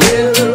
Yeah.